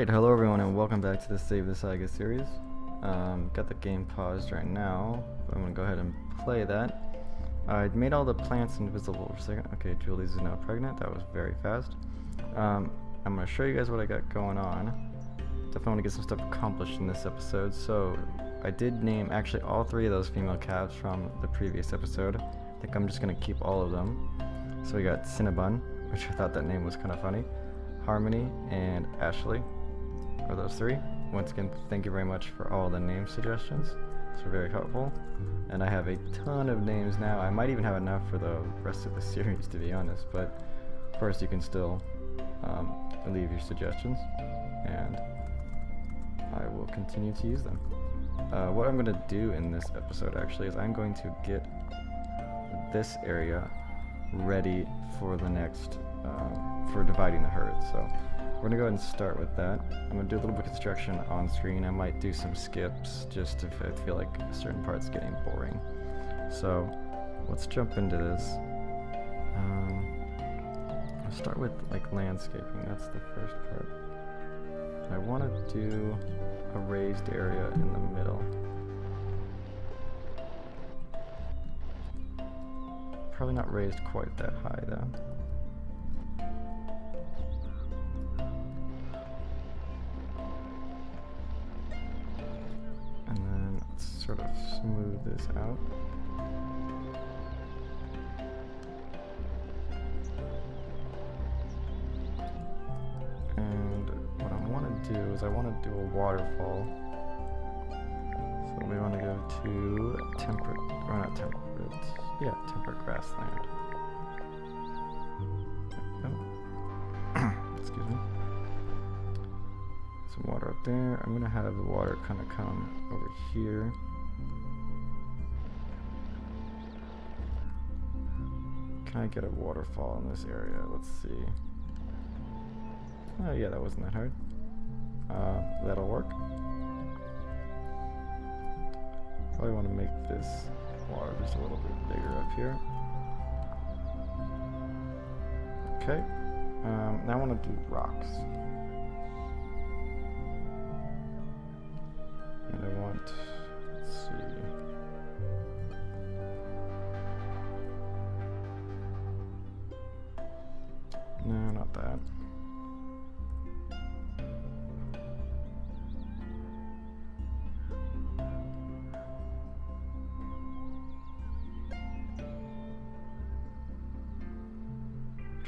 Alright, hello everyone and welcome back to the Save the Saiga series. Um, got the game paused right now, but I'm gonna go ahead and play that. I made all the plants invisible for a second. Okay, Julie's is now pregnant, that was very fast. Um, I'm gonna show you guys what I got going on. Definitely wanna get some stuff accomplished in this episode, so I did name actually all three of those female calves from the previous episode. I think I'm just gonna keep all of them. So we got Cinnabon, which I thought that name was kind of funny. Harmony, and Ashley are those three. Once again, thank you very much for all the name suggestions. These are very helpful. And I have a ton of names now. I might even have enough for the rest of the series, to be honest. But of course, you can still um, leave your suggestions, and I will continue to use them. Uh, what I'm going to do in this episode, actually, is I'm going to get this area ready for the next um, for dividing the herd. So we're gonna go ahead and start with that. I'm gonna do a little bit of construction on screen. I might do some skips just if I feel like certain parts getting boring. So let's jump into this. Um, I'll start with like landscaping. That's the first part. I want to do a raised area in the middle. Probably not raised quite that high though. Sort of smooth this out. And what I want to do is I want to do a waterfall. So we want to go to temperate, or not temperate, yeah, temperate grassland. Oh. Excuse me some water up there. I'm gonna have the water kind of come over here. Can I get a waterfall in this area? Let's see. Oh yeah, that wasn't that hard. Uh, that'll work. Probably want to make this water just a little bit bigger up here. Okay. Um, now I want to do rocks. And I want, let's see. Not that.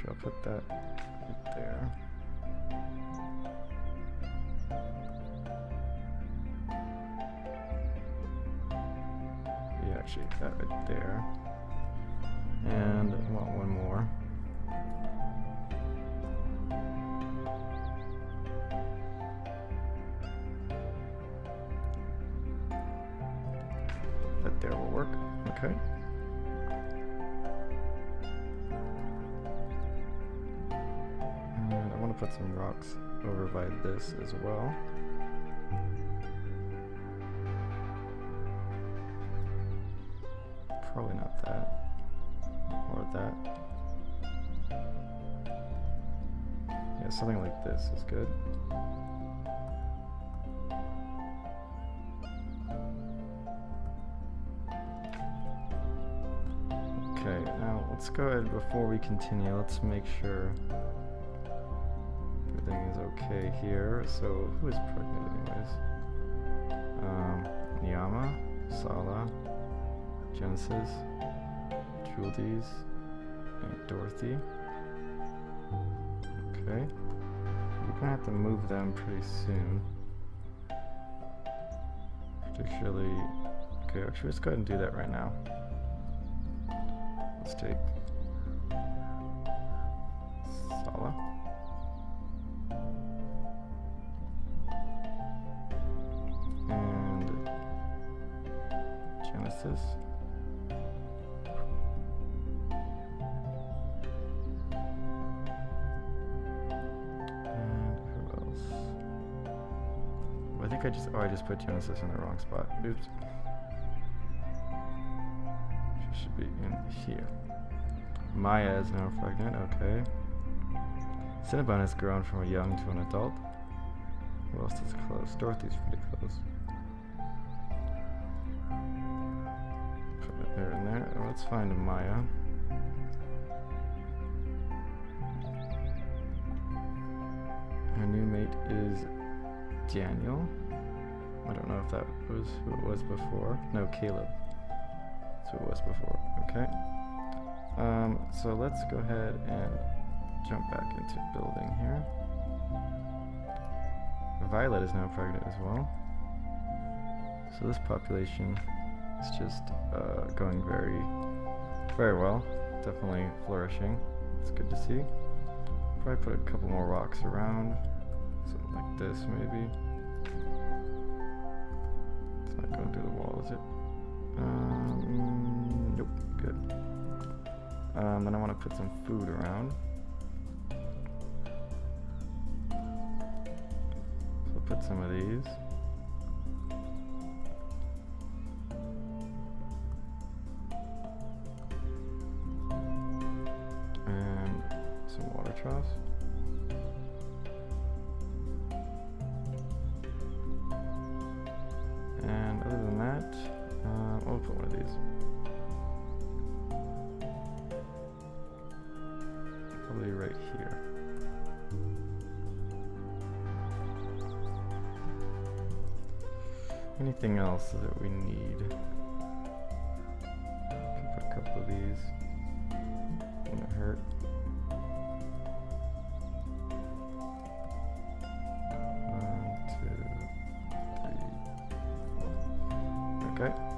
I'll put that right there. Yeah, actually, that right there. And I want one more. There will work. Okay. And I want to put some rocks over by this as well. Probably not that. Or that. Yeah, something like this is good. Let's go ahead before we continue. Let's make sure everything is okay here. So, who is pregnant, anyways? Um, Yama, Sala, Genesis, Jules, and Dorothy. Okay. We're gonna have to move them pretty soon. Particularly. Okay, actually, let's go ahead and do that right now. Let's take Sala. And Genesis. And who else? I think I just, oh, I just put Genesis in the wrong spot. Oops. Be in here. Maya is now pregnant, okay. Cinnabon has grown from a young to an adult. Who else is close? Dorothy's pretty close. Put it there and there. Let's find Maya. Her new mate is Daniel. I don't know if that was who it was before. No, Caleb. That's who it was before. Okay. Um, so let's go ahead and jump back into building here. Violet is now pregnant as well. So this population is just uh, going very, very well. Definitely flourishing. It's good to see. Probably put a couple more rocks around. Something like this, maybe. It's not going through the wall, is it? Um, nope, good. Um, then I want to put some food around. So put some of these. And some water troughs. Right here. Anything else that we need? Put a couple of these. Wouldn't hurt. One, two, three, Okay.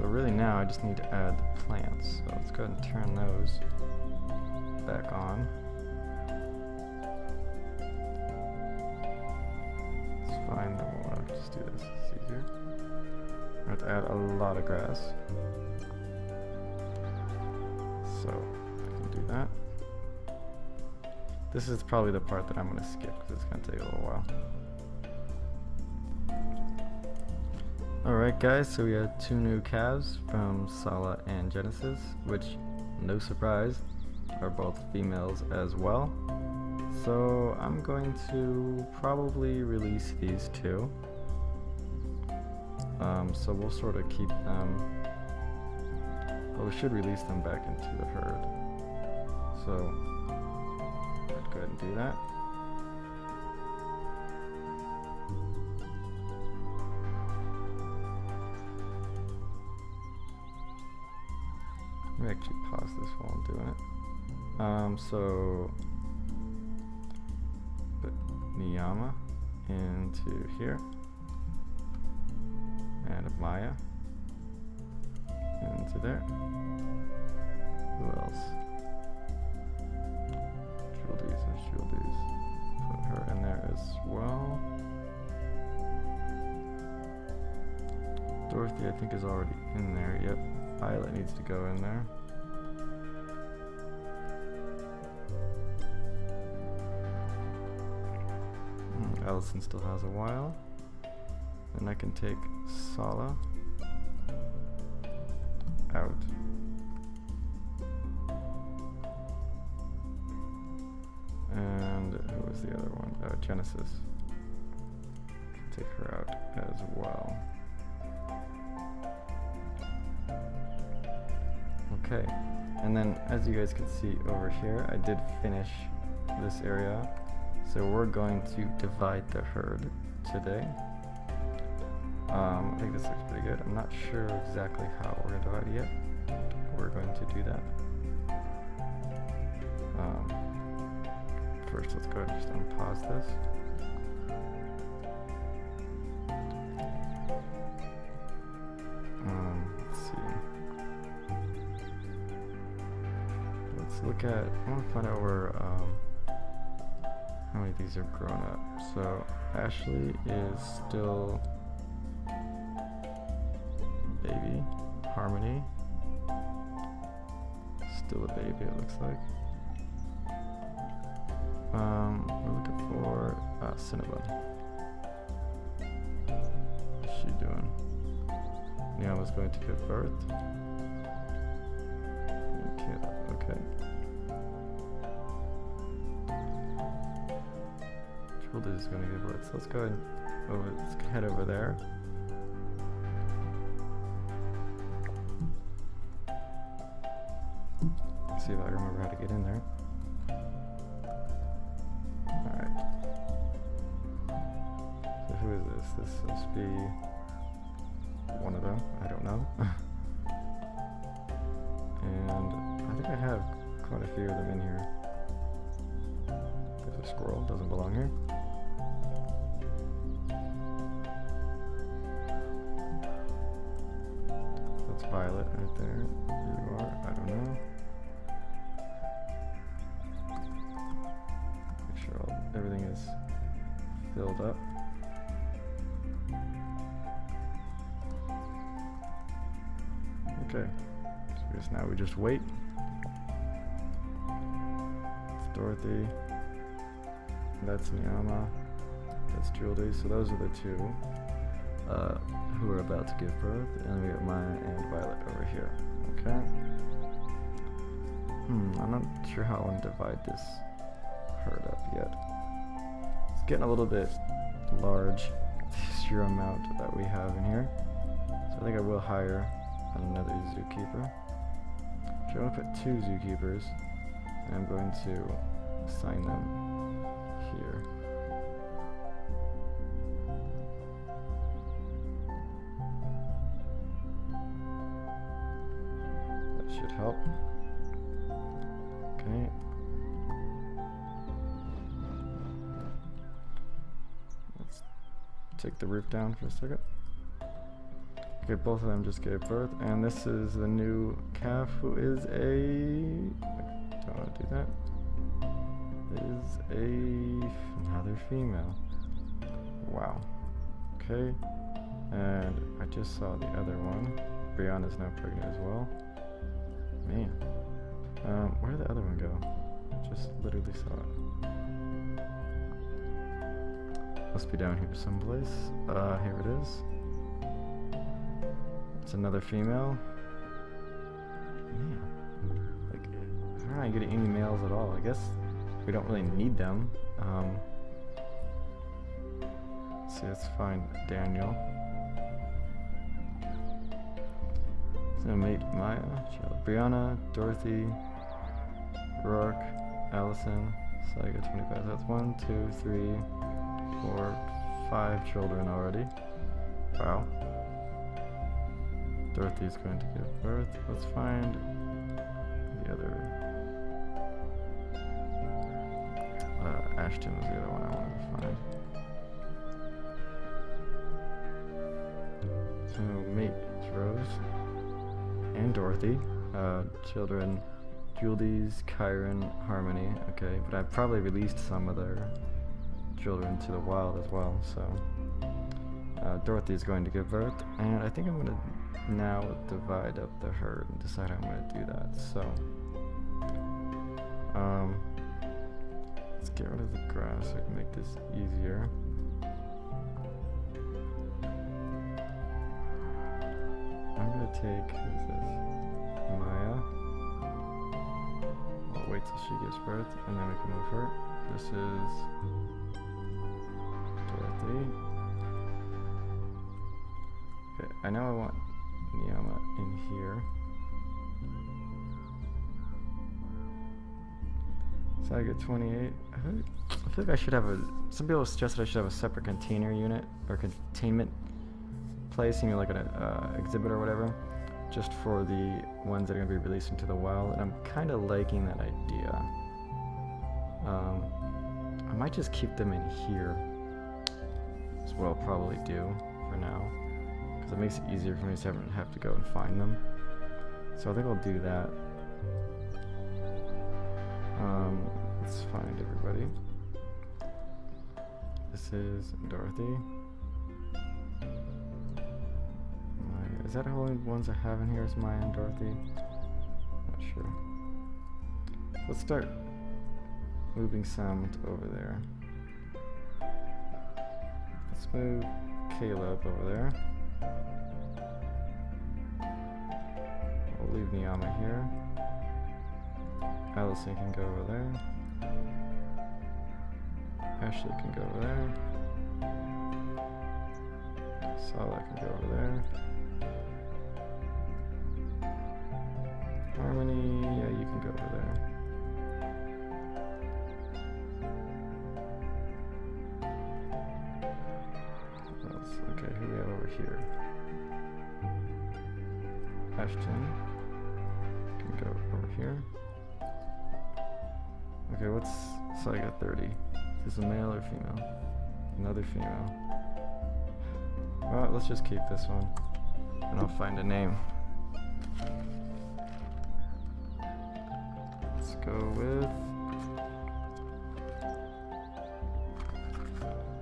So really now I just need to add the plants. So let's go ahead and turn those back on. It's fine, then we'll uh, just do this. It's easier. I have to add a lot of grass. So I can do that. This is probably the part that I'm going to skip because it's going to take a little while. Alright guys, so we have two new calves from Sala and Genesis, which, no surprise, are both females as well. So I'm going to probably release these two. Um, so we'll sort of keep them, well we should release them back into the herd. So, let's go ahead and do that. Let me actually pause this while I'm doing it. Um, so put Niyama into here, and Maya into there. Who else? Julies and Julies. Put her in there as well. Dorothy, I think, is already in there. Yep. Violet needs to go in there. Mm, Allison still has a while. And I can take Sala out. And who was the other one? Uh, Genesis. Take her out as well. Okay, and then as you guys can see over here, I did finish this area. So we're going to divide the herd today. Um, I think this looks pretty good. I'm not sure exactly how we're going to divide it yet. We're going to do that. Um, first, let's go ahead and just unpause this. At, I want to find out where, um, how many of these are grown up. So, Ashley is still baby. Harmony, still a baby it looks like. Um, we're looking for uh, Cinnabon. What's she doing? Niyama's going to give birth. Okay, Jewel is gonna give birth. So let's go ahead over let's head over there. See if I remember how to get in there. Alright. So who is this? This must be one of them. I don't know. and I think I have quite a few of them in here. A squirrel, doesn't belong here. That's Violet right there. You are, I don't know. Make sure all, everything is filled up. Okay, so I guess now we just wait. Dorothy. That's Niyama. That's Julie. So those are the two uh, who are about to give birth. And we have Maya and Violet over here. Okay. Hmm, I'm not sure how I want to divide this herd up yet. It's getting a little bit large, the sheer amount that we have in here. So I think I will hire another zookeeper. So I'm going to put two zookeepers, and I'm going to assign them here. That should help. Okay. Let's take the roof down for a second. Okay, both of them just gave birth, and this is the new calf who is a. Don't want to do that. Is a another female. Wow. Okay, and I just saw the other one. Brianna's now pregnant as well. Man, um, where did the other one go? I just literally saw it. Must be down here someplace. Uh, here it is. It's another female. Man, like, how am I getting any males at all? I guess we don't really need them. Um, see, let's find Daniel. So mate Maya, Brianna, Dorothy, Rourke, Allison. So I get 25. That's one, two, three, four, five children already. Wow. Dorothy's going to give birth. Let's find the other. Ashton was the other one I wanted to find. So, mate is Rose and Dorothy. Uh, children Julie's, Chiron, Harmony. Okay, but I probably released some of their children to the wild as well, so. Uh, Dorothy is going to give birth, and I think I'm going to now divide up the herd and decide how I'm going to do that. So, um, let's get rid of the grass so I can make this easier. I'm to take, who's this? Maya. I'll wait till she gives birth, and then we can move her. This is Dorothy. Okay, I know I want Niyama in here. So I get 28. I feel, like I should have a. Some people suggested I should have a separate container unit or containment place, you know, like an uh, exhibit or whatever, just for the ones that are going to be released into the wild. And I'm kind of liking that idea. Um, I might just keep them in here. That's what I'll probably do for now because it makes it easier for me to have to go and find them. So I think I'll do that. Um, let's find everybody. This is Dorothy. Is that the only ones I have in here? Is Maya and Dorothy? Not sure. Let's start moving some over there. Let's move Caleb over there. We'll leave Niyama here. Allison can go over there. Ashley can go over there. Sala can go over there. Harmony, yeah, you can go over there. Okay, who we have over here? Ashton can go over here. Okay, what's so I got 30. Is this a male or female? Another female. Well, let's just keep this one. And I'll find a name. Let's go with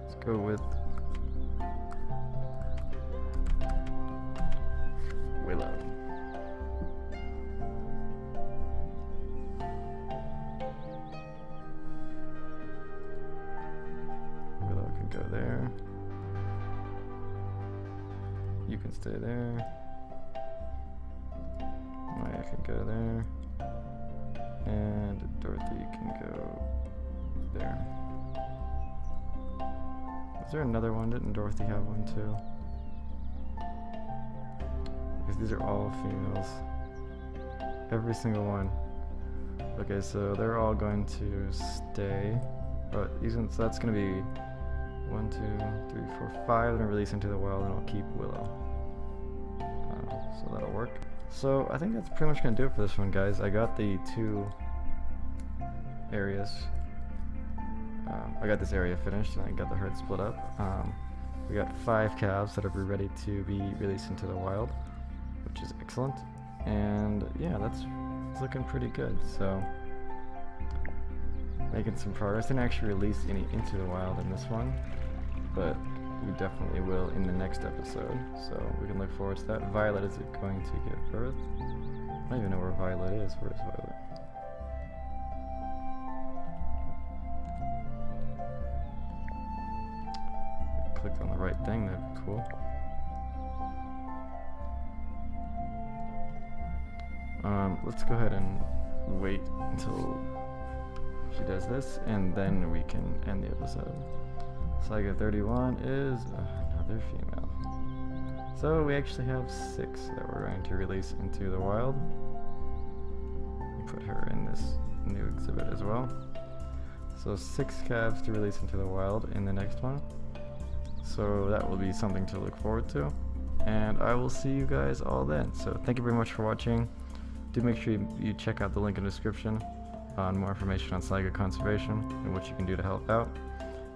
Let's go with can stay there. Maya can go there. And Dorothy can go there. Is there another one? Didn't Dorothy have one too? Because these are all females. Every single one. Okay, so they're all going to stay. But even so that's gonna be one, two, three, four, five. Gonna release into the wild, and I'll keep Willow. So that'll work. So I think that's pretty much gonna do it for this one, guys. I got the two areas. Um, I got this area finished, and I got the herd split up. Um, we got five calves that are ready to be released into the wild, which is excellent. And yeah, that's looking pretty good. So making some progress. Didn't actually release any into the wild in this one, but we definitely will in the next episode. So we can look forward to that. Violet is it going to give birth. I don't even know where Violet is. Where is Violet? Clicked on the right thing. That'd be cool. Um, let's go ahead and wait until she does this, and then we can end the episode. Saiga 31 is uh, another female. So we actually have six that we're going to release into the wild. Put her in this new exhibit as well. So six calves to release into the wild in the next one. So that will be something to look forward to. And I will see you guys all then. So thank you very much for watching. Do make sure you, you check out the link in the description on more information on Saiga conservation and what you can do to help out.